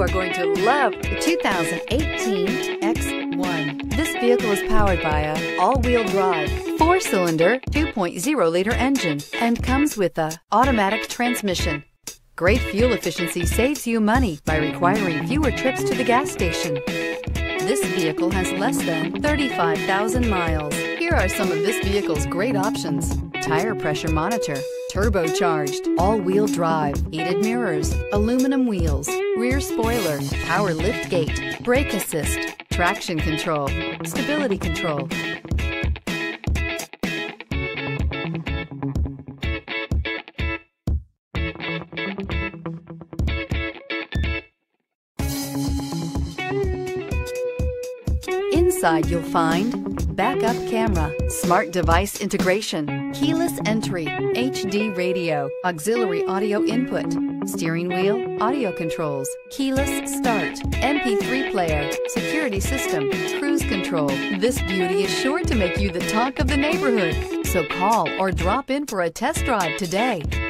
are going to love the 2018 X1. This vehicle is powered by a all-wheel drive, four-cylinder, 2.0-liter engine and comes with a automatic transmission. Great fuel efficiency saves you money by requiring fewer trips to the gas station. This vehicle has less than 35,000 miles. Here are some of this vehicle's great options. Tire pressure monitor, turbocharged, all-wheel drive, heated mirrors, aluminum wheels, rear spoiler, power lift gate, brake assist, traction control, stability control. Inside you'll find backup camera, smart device integration, keyless entry, HD radio, auxiliary audio input, steering wheel, audio controls, keyless start, MP3 player, security system, cruise control. This beauty is sure to make you the talk of the neighborhood. So call or drop in for a test drive today.